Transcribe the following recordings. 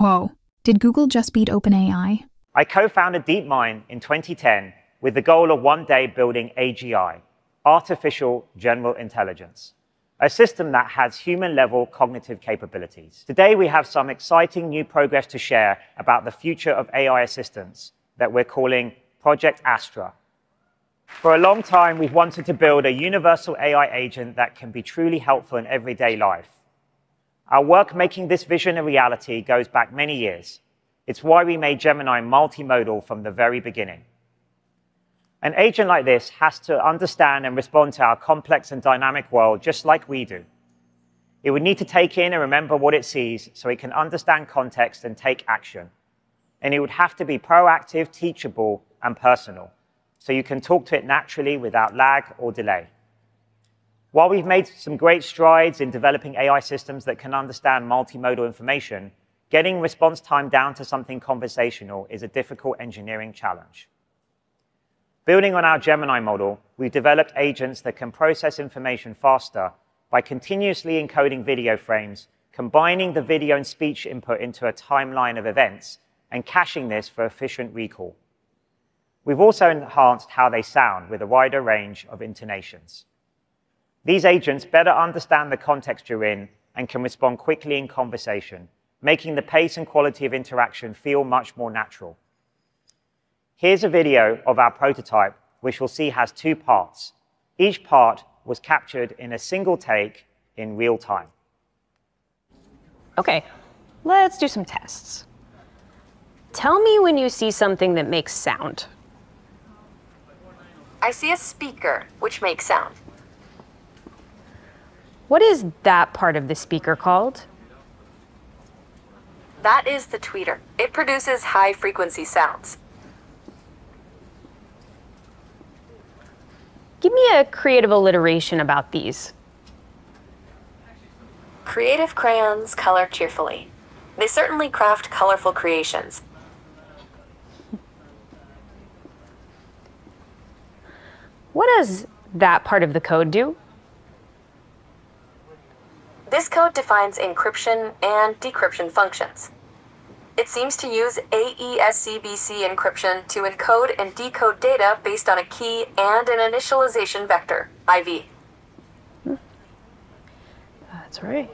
Whoa. Did Google just beat OpenAI? I co founded DeepMind in 2010 with the goal of one day building AGI, Artificial General Intelligence, a system that has human level cognitive capabilities. Today, we have some exciting new progress to share about the future of AI assistance that we're calling Project Astra. For a long time, we've wanted to build a universal AI agent that can be truly helpful in everyday life. Our work making this vision a reality goes back many years. It's why we made Gemini multimodal from the very beginning. An agent like this has to understand and respond to our complex and dynamic world just like we do. It would need to take in and remember what it sees so it can understand context and take action. And it would have to be proactive, teachable, and personal, so you can talk to it naturally without lag or delay. While we've made some great strides in developing AI systems that can understand multimodal information, getting response time down to something conversational is a difficult engineering challenge. Building on our Gemini model, we've developed agents that can process information faster by continuously encoding video frames, combining the video and speech input into a timeline of events, and caching this for efficient recall. We've also enhanced how they sound with a wider range of intonations. These agents better understand the context you're in and can respond quickly in conversation, making the pace and quality of interaction feel much more natural. Here's a video of our prototype, which you'll see has two parts. Each part was captured in a single take in real time. Okay, let's do some tests. Tell me when you see something that makes sound. I see a speaker, which makes sound. What is that part of the speaker called? That is the tweeter. It produces high frequency sounds. Give me a creative alliteration about these. Creative crayons color cheerfully. They certainly craft colorful creations. What does that part of the code do? This code defines encryption and decryption functions. It seems to use AES-CBC encryption to encode and decode data based on a key and an initialization vector, IV. That's right.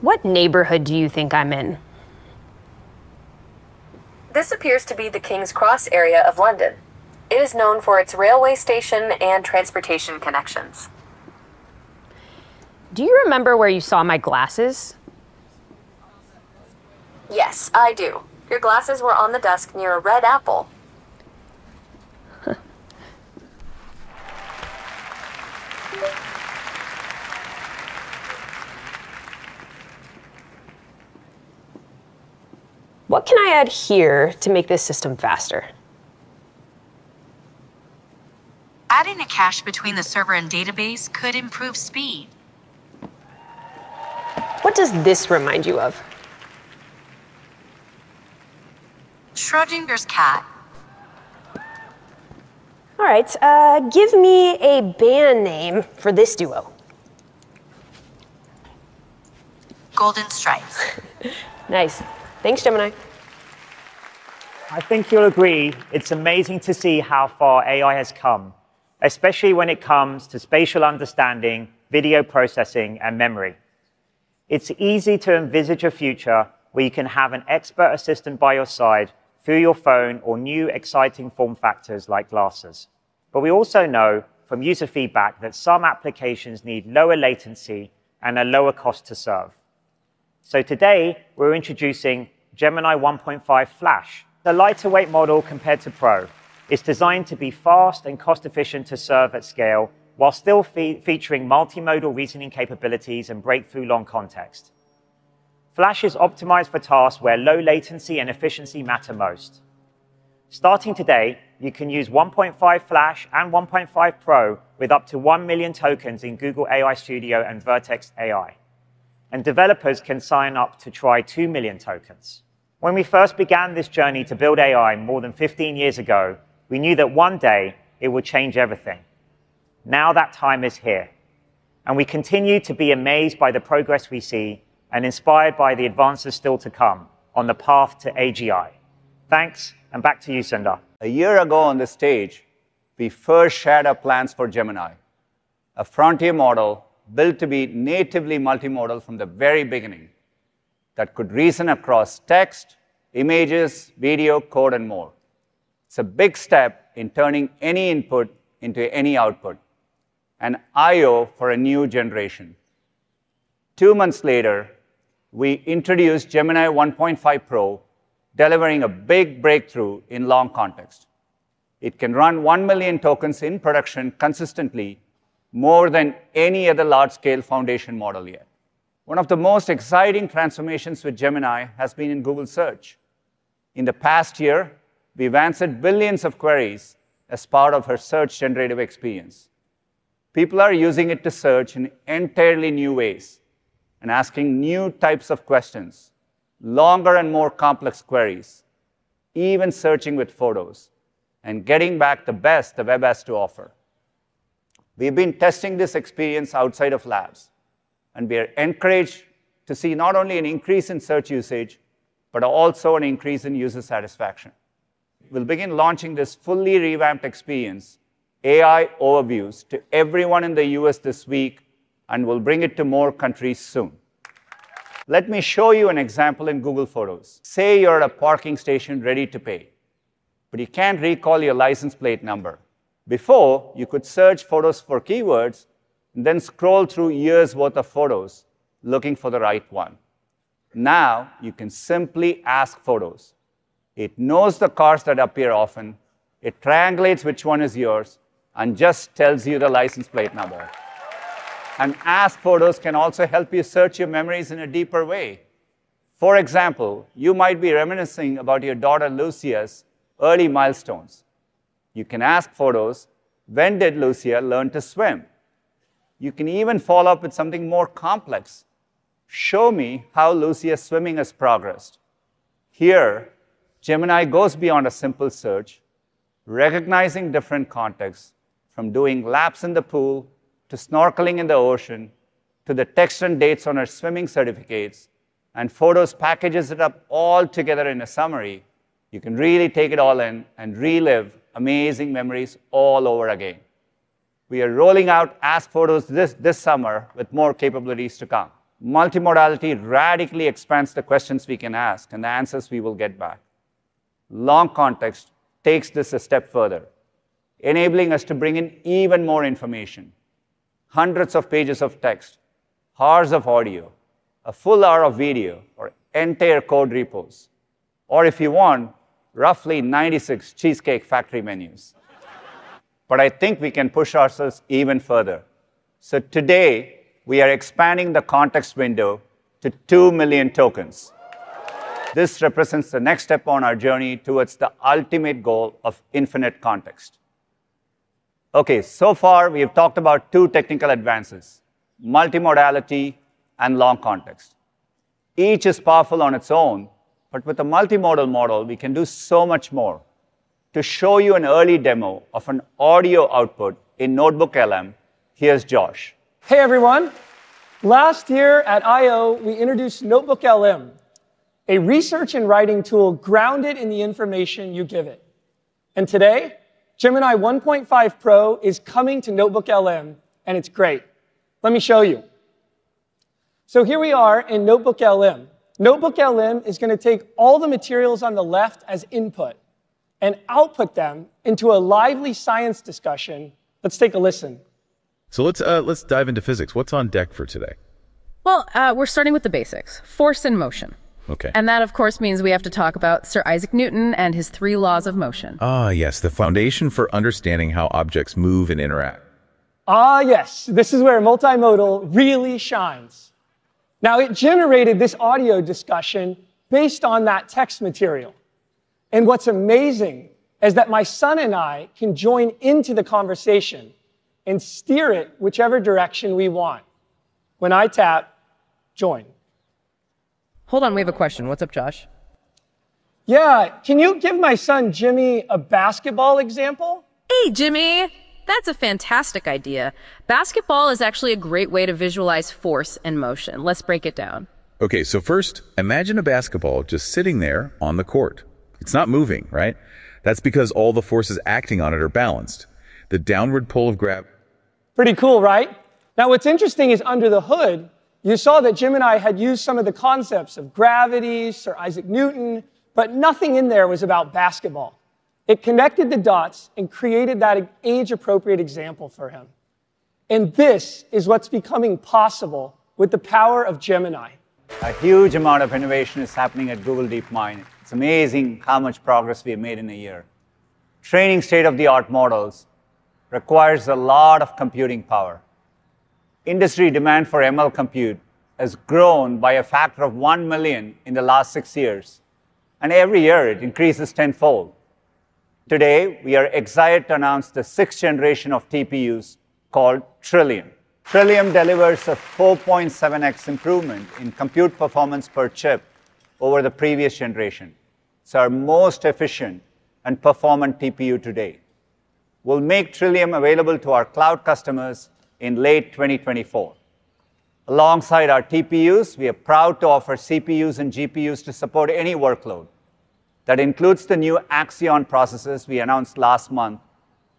What neighborhood do you think I'm in? This appears to be the King's Cross area of London. It is known for its railway station and transportation connections. Do you remember where you saw my glasses? Yes, I do. Your glasses were on the desk near a red apple. What can I add here to make this system faster? Adding a cache between the server and database could improve speed. What does this remind you of? Schrodinger's cat. All right, uh, give me a band name for this duo. Golden Stripes. Nice. Thanks, Gemini. I think you'll agree it's amazing to see how far AI has come, especially when it comes to spatial understanding, video processing, and memory. It's easy to envisage a future where you can have an expert assistant by your side through your phone or new exciting form factors like glasses. But we also know from user feedback that some applications need lower latency and a lower cost to serve. So today, we're introducing Gemini 1.5 Flash, the lighter weight model compared to Pro. It's designed to be fast and cost efficient to serve at scale while still fe featuring multimodal reasoning capabilities and breakthrough long context. Flash is optimized for tasks where low latency and efficiency matter most. Starting today, you can use 1.5 Flash and 1.5 Pro with up to 1 million tokens in Google AI Studio and Vertex AI and developers can sign up to try 2 million tokens. When we first began this journey to build AI more than 15 years ago, we knew that one day it would change everything. Now that time is here. And we continue to be amazed by the progress we see and inspired by the advances still to come on the path to AGI. Thanks, and back to you, Sundar. A year ago on this stage, we first shared our plans for Gemini, a frontier model built to be natively multimodal from the very beginning that could reason across text, images, video, code, and more. It's a big step in turning any input into any output, an I/O for a new generation. Two months later, we introduced Gemini 1.5 Pro, delivering a big breakthrough in long context. It can run 1 million tokens in production consistently, more than any other large-scale foundation model yet. One of the most exciting transformations with Gemini has been in Google Search. In the past year, we've answered billions of queries as part of her search generative experience. People are using it to search in entirely new ways and asking new types of questions, longer and more complex queries, even searching with photos, and getting back the best the web has to offer. We've been testing this experience outside of labs and we are encouraged to see not only an increase in search usage, but also an increase in user satisfaction. We'll begin launching this fully revamped experience, AI overviews, to everyone in the US this week, and we'll bring it to more countries soon. Let me show you an example in Google Photos. Say you're at a parking station ready to pay, but you can't recall your license plate number. Before, you could search photos for keywords and then scroll through years worth of photos looking for the right one. Now you can simply ask photos. It knows the cars that appear often, it triangulates which one is yours, and just tells you the license plate number. And Ask Photos can also help you search your memories in a deeper way. For example, you might be reminiscing about your daughter Lucia's early milestones. You can ask Photos, when did Lucia learn to swim? You can even follow up with something more complex. Show me how Lucia's swimming has progressed. Here, Gemini goes beyond a simple search, recognizing different contexts, from doing laps in the pool to snorkeling in the ocean to the text and dates on her swimming certificates, and photos packages it up all together in a summary. You can really take it all in and relive amazing memories all over again. We are rolling out Ask Photos this, this summer with more capabilities to come. Multimodality radically expands the questions we can ask and the answers we will get back. Long context takes this a step further, enabling us to bring in even more information. Hundreds of pages of text, hours of audio, a full hour of video, or entire code repos. Or if you want, roughly 96 Cheesecake Factory menus but I think we can push ourselves even further. So today, we are expanding the context window to 2 million tokens. This represents the next step on our journey towards the ultimate goal of infinite context. Okay, so far we have talked about two technical advances, multimodality and long context. Each is powerful on its own, but with a multimodal model, we can do so much more to show you an early demo of an audio output in Notebook LM, here's Josh. Hey everyone. Last year at I.O., we introduced Notebook LM, a research and writing tool grounded in the information you give it. And today, Gemini 1.5 Pro is coming to Notebook LM, and it's great. Let me show you. So here we are in Notebook LM. Notebook LM is going to take all the materials on the left as input and output them into a lively science discussion. Let's take a listen. So let's uh, let's dive into physics. What's on deck for today? Well, uh, we're starting with the basics: force and motion. Okay. And that, of course, means we have to talk about Sir Isaac Newton and his three laws of motion. Ah, yes, the foundation for understanding how objects move and interact. Ah, yes, this is where multimodal really shines. Now, it generated this audio discussion based on that text material. And what's amazing is that my son and I can join into the conversation and steer it whichever direction we want. When I tap join. Hold on, we have a question. What's up, Josh? Yeah, can you give my son Jimmy a basketball example? Hey, Jimmy! That's a fantastic idea. Basketball is actually a great way to visualize force and motion. Let's break it down. Okay, so first, imagine a basketball just sitting there on the court. It's not moving, right? That's because all the forces acting on it are balanced. The downward pull of gravity. Pretty cool, right? Now, what's interesting is under the hood, you saw that Gemini had used some of the concepts of gravity, Sir Isaac Newton, but nothing in there was about basketball. It connected the dots and created that age appropriate example for him. And this is what's becoming possible with the power of Gemini. A huge amount of innovation is happening at Google DeepMind. It's amazing how much progress we have made in a year. Training state of the art models requires a lot of computing power. Industry demand for ML compute has grown by a factor of 1 million in the last six years, and every year it increases tenfold. Today, we are excited to announce the sixth generation of TPUs called Trillium. Trillium delivers a 4.7x improvement in compute performance per chip over the previous generation. It's our most efficient and performant TPU today. We'll make Trillium available to our cloud customers in late 2024. Alongside our TPUs, we are proud to offer CPUs and GPUs to support any workload. That includes the new Axion processors we announced last month,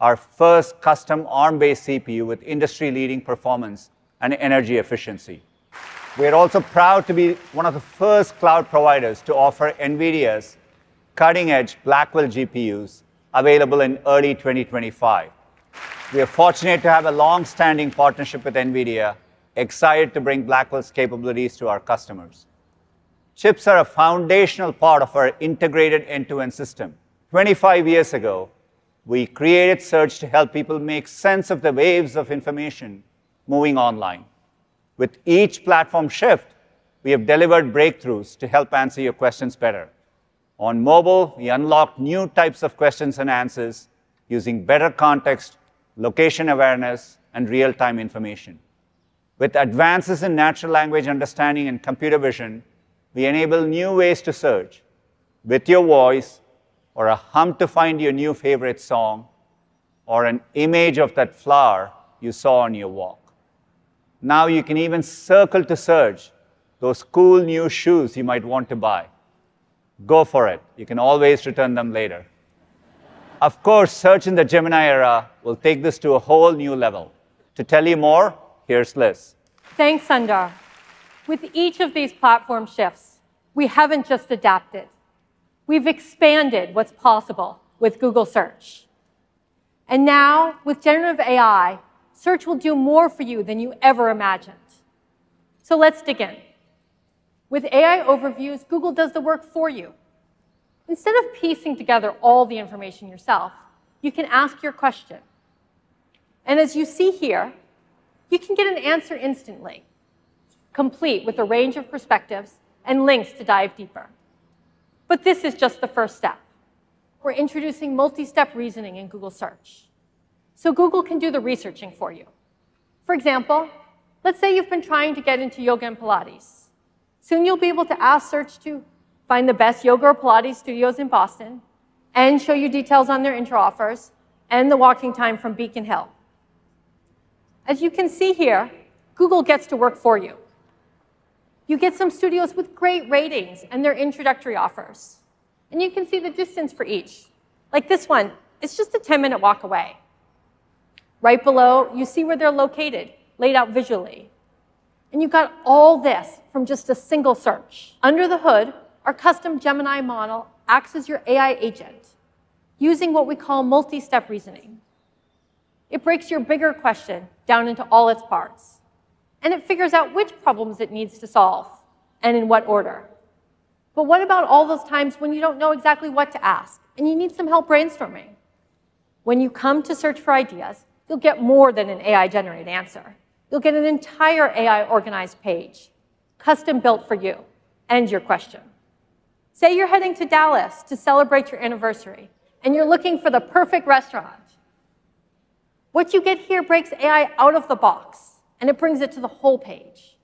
our first custom ARM-based CPU with industry-leading performance and energy efficiency. We are also proud to be one of the first cloud providers to offer NVIDIA's cutting-edge Blackwell GPUs available in early 2025. We are fortunate to have a long-standing partnership with NVIDIA, excited to bring Blackwell's capabilities to our customers. Chips are a foundational part of our integrated end-to-end system. 25 years ago, we created Search to help people make sense of the waves of information moving online. With each platform shift, we have delivered breakthroughs to help answer your questions better. On mobile, we unlocked new types of questions and answers using better context, location awareness, and real-time information. With advances in natural language understanding and computer vision, we enable new ways to search with your voice, or a hum to find your new favorite song, or an image of that flower you saw on your walk. Now you can even circle to search those cool new shoes you might want to buy. Go for it. You can always return them later. Of course, search in the Gemini era will take this to a whole new level. To tell you more, here's Liz. Thanks, Sundar. With each of these platform shifts, we haven't just adapted. We've expanded what's possible with Google Search. And now, with generative AI, Search will do more for you than you ever imagined. So let's dig in. With AI overviews, Google does the work for you. Instead of piecing together all the information yourself, you can ask your question. And as you see here, you can get an answer instantly complete with a range of perspectives and links to dive deeper. But this is just the first step. We're introducing multi-step reasoning in Google Search. So Google can do the researching for you. For example, let's say you've been trying to get into yoga and Pilates. Soon you'll be able to ask Search to find the best yoga or Pilates studios in Boston and show you details on their intro offers and the walking time from Beacon Hill. As you can see here, Google gets to work for you. You get some studios with great ratings and their introductory offers. And you can see the distance for each. Like this one, it's just a 10-minute walk away. Right below, you see where they're located, laid out visually. And you got all this from just a single search. Under the hood, our custom Gemini model acts as your AI agent, using what we call multi-step reasoning. It breaks your bigger question down into all its parts and it figures out which problems it needs to solve and in what order. But what about all those times when you don't know exactly what to ask and you need some help brainstorming? When you come to search for ideas, you'll get more than an AI-generated answer. You'll get an entire AI-organized page, custom built for you and your question. Say you're heading to Dallas to celebrate your anniversary, and you're looking for the perfect restaurant. What you get here breaks AI out of the box and it brings it to the whole page.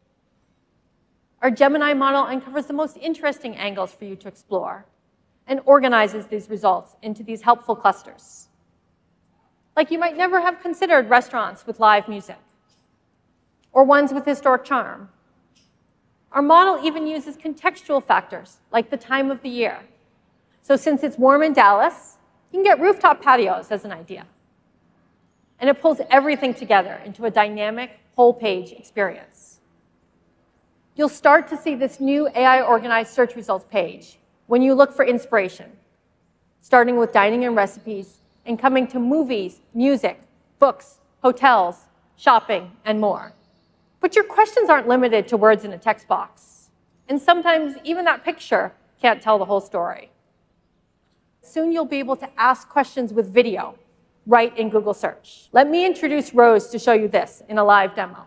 Our Gemini model uncovers the most interesting angles for you to explore and organizes these results into these helpful clusters. Like you might never have considered restaurants with live music, or ones with historic charm. Our model even uses contextual factors, like the time of the year. So since it's warm in Dallas, you can get rooftop patios as an idea. And it pulls everything together into a dynamic whole page experience. You'll start to see this new AI organized search results page when you look for inspiration, starting with dining and recipes and coming to movies, music, books, hotels, shopping, and more. But your questions aren't limited to words in a text box. And sometimes even that picture can't tell the whole story. Soon you'll be able to ask questions with video right in Google search. Let me introduce Rose to show you this in a live demo.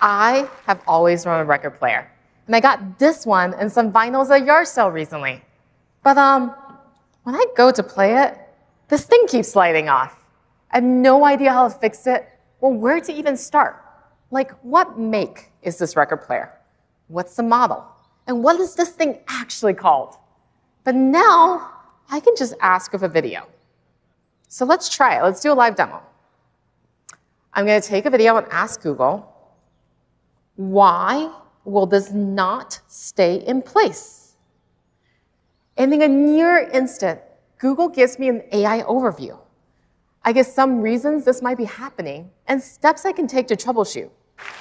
I have always run a record player. And I got this one and some vinyls at yard sale recently. But um, when I go to play it, this thing keeps sliding off. I have no idea how to fix it or where to even start. Like, what make is this record player? What's the model? And what is this thing actually called? But now I can just ask of a video. So let's try it. Let's do a live demo. I'm going to take a video and ask Google, why will this not stay in place? And in a near instant, Google gives me an AI overview. I get some reasons this might be happening and steps I can take to troubleshoot.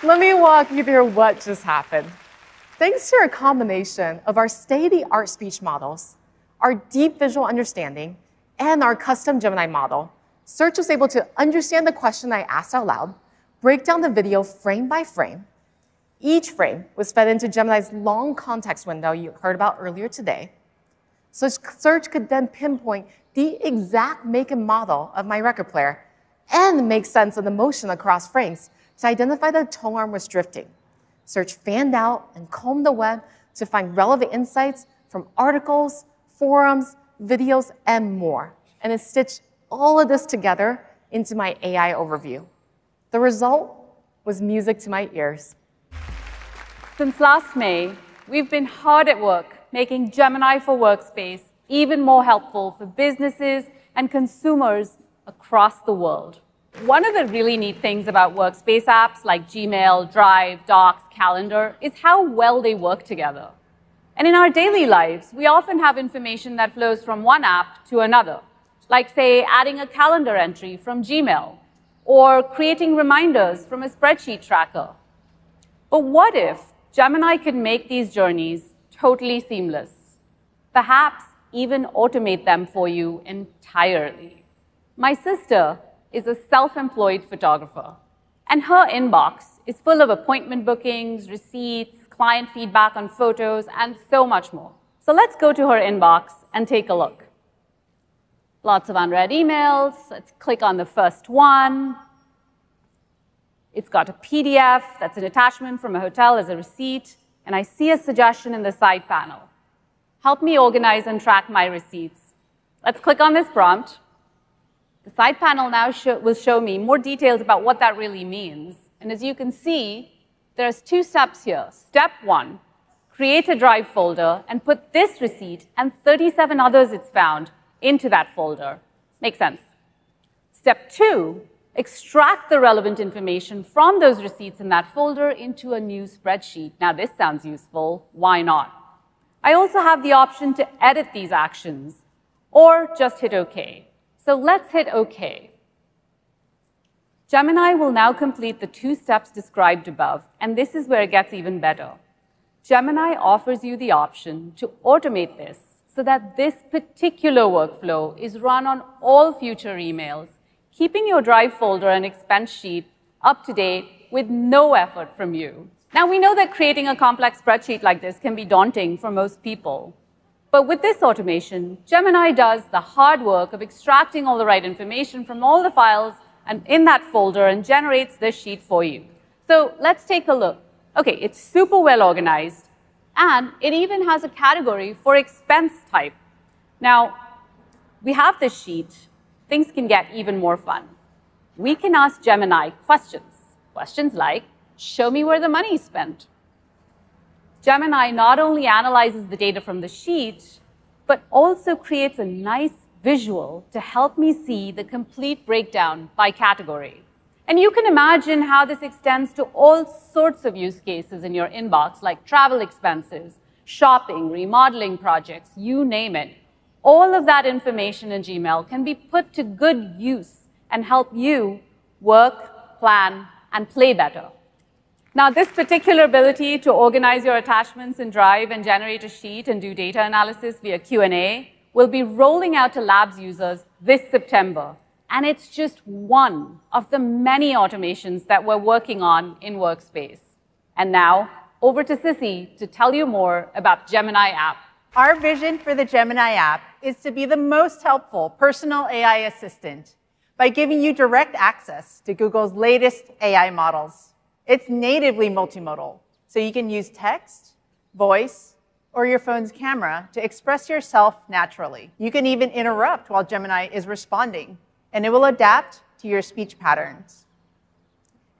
Let me walk you through what just happened. Thanks to a combination of our state-of-the-art speech models, our deep visual understanding, and our custom Gemini model, Search was able to understand the question I asked out loud, break down the video frame by frame. Each frame was fed into Gemini's long context window you heard about earlier today. So Search could then pinpoint the exact make and model of my record player and make sense of the motion across frames to identify the tone arm was drifting. Search fanned out and combed the web to find relevant insights from articles, forums, videos, and more, and it stitched all of this together into my AI overview. The result was music to my ears. Since last May, we've been hard at work making Gemini for Workspace even more helpful for businesses and consumers across the world. One of the really neat things about Workspace apps like Gmail, Drive, Docs, Calendar is how well they work together. And in our daily lives, we often have information that flows from one app to another, like, say, adding a calendar entry from Gmail or creating reminders from a spreadsheet tracker. But what if Gemini could make these journeys totally seamless? Perhaps even automate them for you entirely. My sister is a self-employed photographer, and her inbox is full of appointment bookings, receipts, client feedback on photos, and so much more. So let's go to her inbox and take a look. Lots of unread emails. Let's click on the first one. It's got a PDF that's an attachment from a hotel as a receipt, and I see a suggestion in the side panel. Help me organize and track my receipts. Let's click on this prompt. The side panel now show, will show me more details about what that really means. And as you can see, there's two steps here. Step one, create a Drive folder and put this receipt and 37 others it's found into that folder. Makes sense. Step two, extract the relevant information from those receipts in that folder into a new spreadsheet. Now, this sounds useful. Why not? I also have the option to edit these actions or just hit OK. So let's hit OK. Gemini will now complete the two steps described above, and this is where it gets even better. Gemini offers you the option to automate this so that this particular workflow is run on all future emails, keeping your Drive folder and expense sheet up to date with no effort from you. Now, we know that creating a complex spreadsheet like this can be daunting for most people. But with this automation, Gemini does the hard work of extracting all the right information from all the files and in that folder and generates this sheet for you. So let's take a look. Okay, it's super well organized, and it even has a category for expense type. Now, we have this sheet. Things can get even more fun. We can ask Gemini questions. Questions like, show me where the money is spent. Gemini not only analyzes the data from the sheet, but also creates a nice visual to help me see the complete breakdown by category. And you can imagine how this extends to all sorts of use cases in your inbox, like travel expenses, shopping, remodeling projects, you name it. All of that information in Gmail can be put to good use and help you work, plan, and play better. Now, this particular ability to organize your attachments in Drive and generate a sheet and do data analysis via Q&A will be rolling out to Labs users this September. And it's just one of the many automations that we're working on in Workspace. And now, over to Sissie to tell you more about Gemini app. Our vision for the Gemini app is to be the most helpful personal AI assistant by giving you direct access to Google's latest AI models. It's natively multimodal, so you can use text, voice, or your phone's camera to express yourself naturally. You can even interrupt while Gemini is responding, and it will adapt to your speech patterns.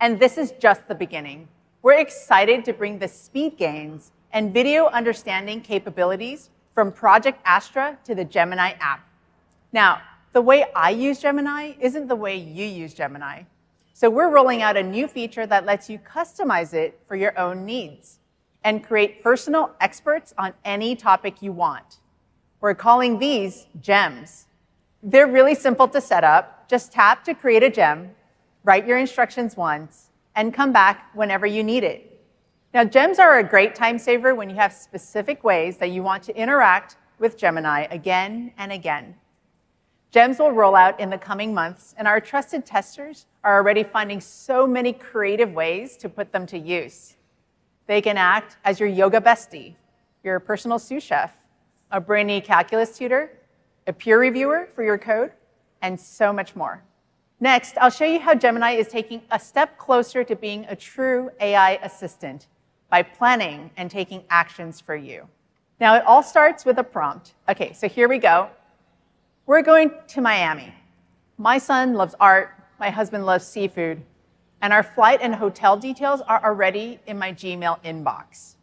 And this is just the beginning. We're excited to bring the speed gains and video understanding capabilities from Project Astra to the Gemini app. Now, the way I use Gemini isn't the way you use Gemini. So we're rolling out a new feature that lets you customize it for your own needs and create personal experts on any topic you want. We're calling these gems. They're really simple to set up. Just tap to create a gem, write your instructions once, and come back whenever you need it. Now, gems are a great time saver when you have specific ways that you want to interact with Gemini again and again. GEMS will roll out in the coming months, and our trusted testers are already finding so many creative ways to put them to use. They can act as your yoga bestie, your personal sous chef, a brainy calculus tutor, a peer reviewer for your code, and so much more. Next, I'll show you how Gemini is taking a step closer to being a true AI assistant by planning and taking actions for you. Now, it all starts with a prompt. Okay, so here we go. We're going to Miami. My son loves art, my husband loves seafood, and our flight and hotel details are already in my Gmail inbox.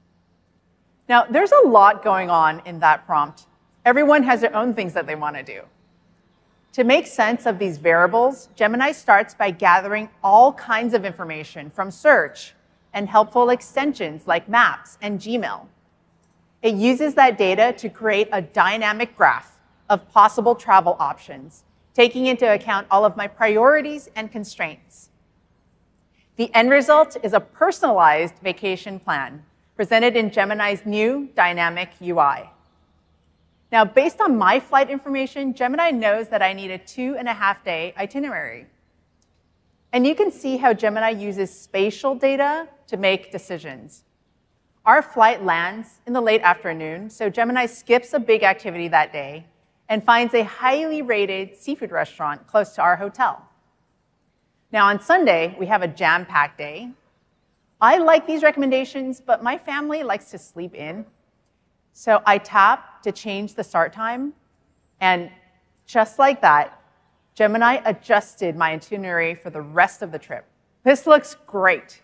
Now, there's a lot going on in that prompt. Everyone has their own things that they want to do. To make sense of these variables, Gemini starts by gathering all kinds of information from search and helpful extensions like Maps and Gmail. It uses that data to create a dynamic graph of possible travel options, taking into account all of my priorities and constraints. The end result is a personalized vacation plan presented in Gemini's new dynamic UI. Now, based on my flight information, Gemini knows that I need a two and a half day itinerary. And you can see how Gemini uses spatial data to make decisions. Our flight lands in the late afternoon, so Gemini skips a big activity that day and finds a highly rated seafood restaurant close to our hotel. Now, on Sunday, we have a jam packed day. I like these recommendations, but my family likes to sleep in. So I tap to change the start time, and just like that, Gemini adjusted my itinerary for the rest of the trip. This looks great.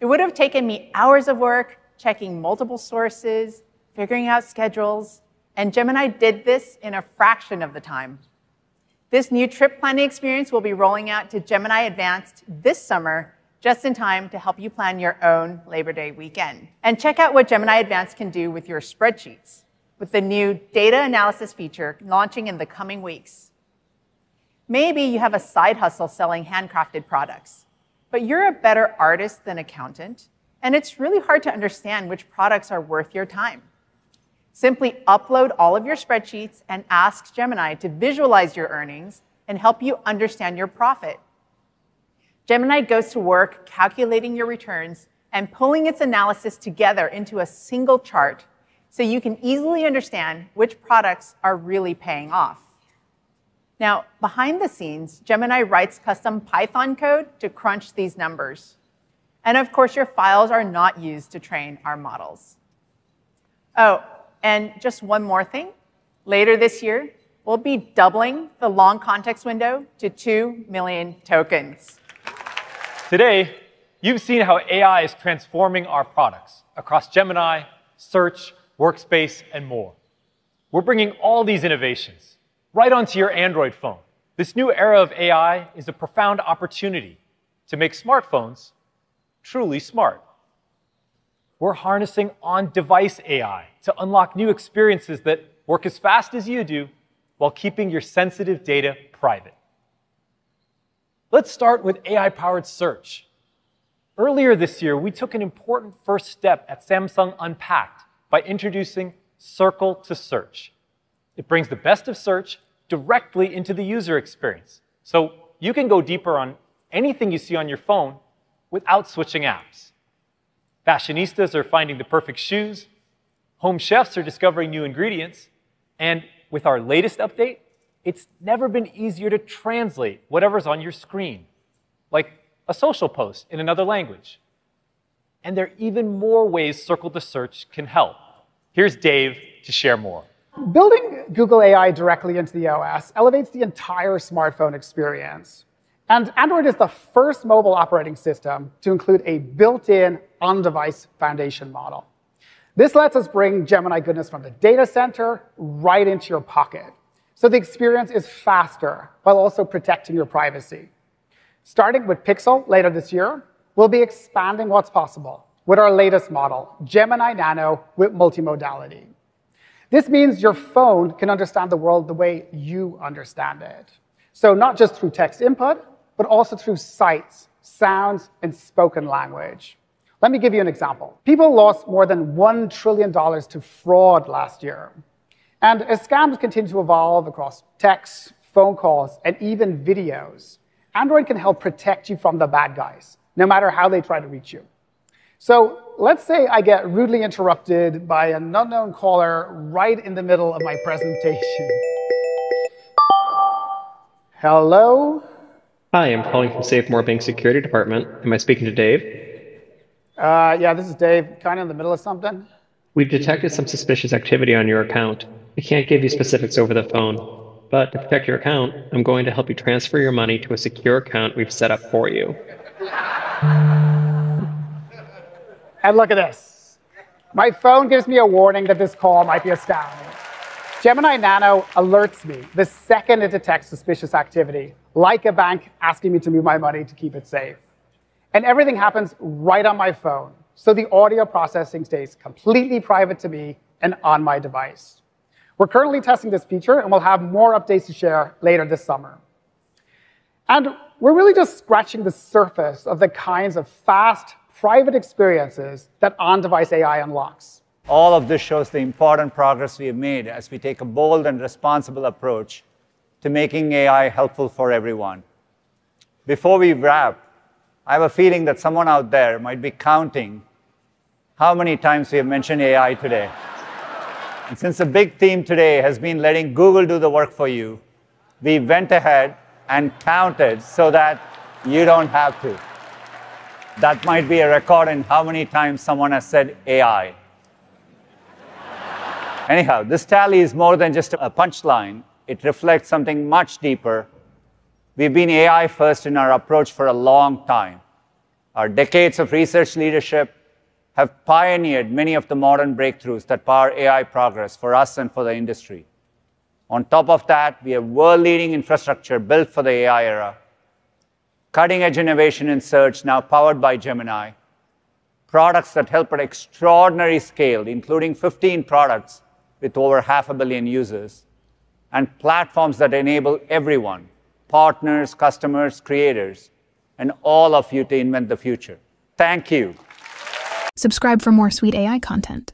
It would have taken me hours of work checking multiple sources, figuring out schedules, and Gemini did this in a fraction of the time. This new trip planning experience will be rolling out to Gemini Advanced this summer, just in time to help you plan your own Labor Day weekend. And check out what Gemini Advanced can do with your spreadsheets, with the new data analysis feature launching in the coming weeks. Maybe you have a side hustle selling handcrafted products, but you're a better artist than accountant, and it's really hard to understand which products are worth your time. Simply upload all of your spreadsheets and ask Gemini to visualize your earnings and help you understand your profit. Gemini goes to work calculating your returns and pulling its analysis together into a single chart so you can easily understand which products are really paying off. Now, behind the scenes, Gemini writes custom Python code to crunch these numbers. And of course, your files are not used to train our models. Oh, and just one more thing. Later this year, we'll be doubling the long context window to 2 million tokens. Today, you've seen how AI is transforming our products across Gemini, Search, Workspace, and more. We're bringing all these innovations right onto your Android phone. This new era of AI is a profound opportunity to make smartphones truly smart. We're harnessing on device AI to unlock new experiences that work as fast as you do while keeping your sensitive data private. Let's start with AI powered search. Earlier this year, we took an important first step at Samsung Unpacked by introducing Circle to Search. It brings the best of search directly into the user experience. So you can go deeper on anything you see on your phone without switching apps. Fashionistas are finding the perfect shoes, home chefs are discovering new ingredients, and with our latest update, it's never been easier to translate whatever's on your screen, like a social post in another language. And there are even more ways Circle to Search can help. Here's Dave to share more. Building Google AI directly into the OS elevates the entire smartphone experience. And Android is the first mobile operating system to include a built-in on-device foundation model. This lets us bring Gemini goodness from the data center right into your pocket. So the experience is faster while also protecting your privacy. Starting with Pixel later this year, we'll be expanding what's possible with our latest model, Gemini Nano with multimodality. This means your phone can understand the world the way you understand it. So not just through text input, but also through sights, sounds, and spoken language. Let me give you an example. People lost more than $1 trillion to fraud last year. And as scams continue to evolve across texts, phone calls, and even videos, Android can help protect you from the bad guys, no matter how they try to reach you. So let's say I get rudely interrupted by an unknown caller right in the middle of my presentation. Hello? Hi, I'm calling from SafeMore Bank Security Department. Am I speaking to Dave? Uh, yeah, this is Dave. Kind of in the middle of something. We've detected some suspicious activity on your account. I can't give you specifics over the phone, but to protect your account, I'm going to help you transfer your money to a secure account we've set up for you. And look at this. My phone gives me a warning that this call might be a scam. Gemini Nano alerts me the second it detects suspicious activity, like a bank asking me to move my money to keep it safe. And everything happens right on my phone, so the audio processing stays completely private to me and on my device. We're currently testing this feature, and we'll have more updates to share later this summer. And we're really just scratching the surface of the kinds of fast, private experiences that on-device AI unlocks. All of this shows the important progress we have made as we take a bold and responsible approach to making AI helpful for everyone. Before we wrap, I have a feeling that someone out there might be counting how many times we have mentioned AI today. And since the big theme today has been letting Google do the work for you, we went ahead and counted so that you don't have to. That might be a record in how many times someone has said AI. Anyhow, this tally is more than just a punchline. It reflects something much deeper. We've been AI first in our approach for a long time. Our decades of research leadership have pioneered many of the modern breakthroughs that power AI progress for us and for the industry. On top of that, we have world-leading infrastructure built for the AI era, cutting-edge innovation in search now powered by Gemini, products that help at extraordinary scale, including 15 products with over half a billion users, and platforms that enable everyone, partners, customers, creators, and all of you to invent the future. Thank you. Subscribe for more sweet AI content.